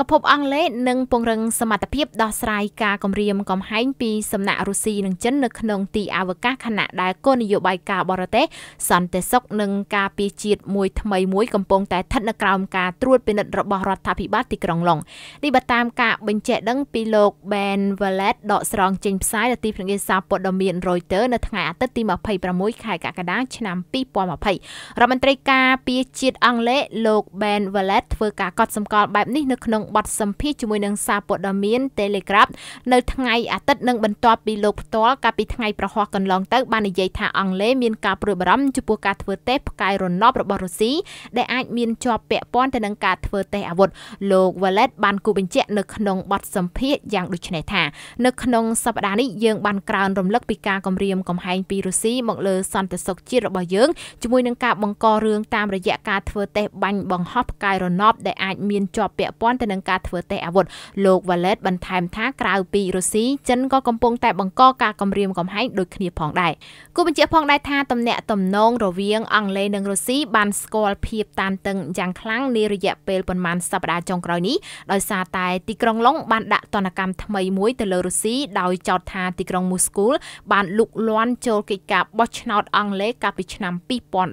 កភពអង់គ្លេសនឹងពង្រឹងសមត្ថភាពដោះស្រាយការគំរាមកំហែងពីសំណាក់រុស្ស៊ីនិងចិននៅក្នុងទីអាវកាសខណៈដែលគោលនយោបាយការបរទេសសន្តិសុខនិងការពារជាតិមួយថ្មីមួយកំពុងតែស្ថិតនៅក្រោមការត្រួតពិនិត្យរបស់រដ្ឋាភិបាលទីក្រុងឡុងនេះបើតាមការបញ្ជាក់ដឹងពីលោក Ben Valet ដកស្រង់ចេញផ្សាយនៅទីភ្នាក់ងារសារព័ត៌មាន Reuters នៅថ្ងៃអាទិត្យទី26ខែកក្កដាឆ្នាំ2020រដ្ឋមន្ត្រីការពារជាតិអង់គ្លេសលោក Ben Valet ធ្វើការកត់សម្គាល់បែបនេះនៅក្នុងបទសម្ភាសន៍ជាមួយនឹងសារព័ត៌មាន Telegraph នៅថ្ងៃអាទិត្យនឹងបន្ទាប់ពីលោកផ្ទាល់កាលពីថ្ងៃប្រហ័សកន្លងទៅបាននិយាយថាអង់គ្លេសមានការព្រួយបារម្ភចំពោះការធ្វើតេស្តផ្កាយរណបរបស់រុស្ស៊ីដែលអាចមានជាប់ពាក់ព័ន្ធទៅនឹងការធ្វើតេស្តអាវុធលោក Wallet បានគូបញ្ជាក់នៅក្នុងបទសម្ភាសន៍យ៉ាងដូចនេះថានៅក្នុងសប្តាហ៍នេះយើងបានក្រើនរំលឹកពីការគំរាមកំហែងពីរុស្ស៊ីមកលើសន្តិសុខជាតិរបស់យើងជាមួយនឹងការបង្ករឿងតាមរយៈការធ្វើតេស្តបាញ់បង្ហោះផ្កាយរណបដែលអាចមានជាប់ពាក់ព័ន្ធទៅនឹងការធ្វើតេស្តអាវុធលោក Wallet បន្ថែមថាក្រៅពីរុស្ស៊ីចិនក៏កំពុងតែបង្កការគំរាមកំហែងដូចគ្នាផងដែរគូបញ្ជាក់ផងដែរថាទំនាក់ទំនងរវាងអង់គ្លេសនិងរុស្ស៊ីបានស្គាល់ភាពតានតឹងយ៉ាងខ្លាំងនារយៈពេលប៉ុន្មានសប្តាហ៍ចុងក្រោយនេះដោយសារតែទីក្រុងឡុងបានដាក់ទណ្ឌកម្មថ្មីមួយទៅលើរុស្ស៊ីដោយចោទថាទីក្រុងមូស្គូបានលុកលាន់ចូលកិច្ចការបោះឆ្នោតអង់គ្លេសកាលពីឆ្នាំ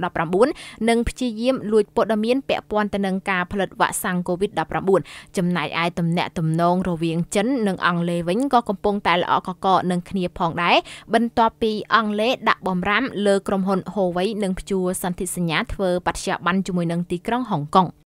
2019និងព្យាយាមលួចព័ត៌មានពាក់ព័ន្ធទៅនឹងការផលិតវ៉ាក់សាំង COVID-19 ចំណែកឯទំនាក់ទំនងរវាងចិននិងអង់គ្លេសវិញក៏កំពុងតែល្អកកនឹងគ្នាផងដែរបន្ទាប់ពីអង់គ្លេសដាក់បំរាមលើក្រុមហ៊ុន Huawei និងព្យួរសន្ធិសញ្ញាធ្វើបដិញ្ញាប័ណ្ណជាមួយនឹងទីក្រុងហុងកុង។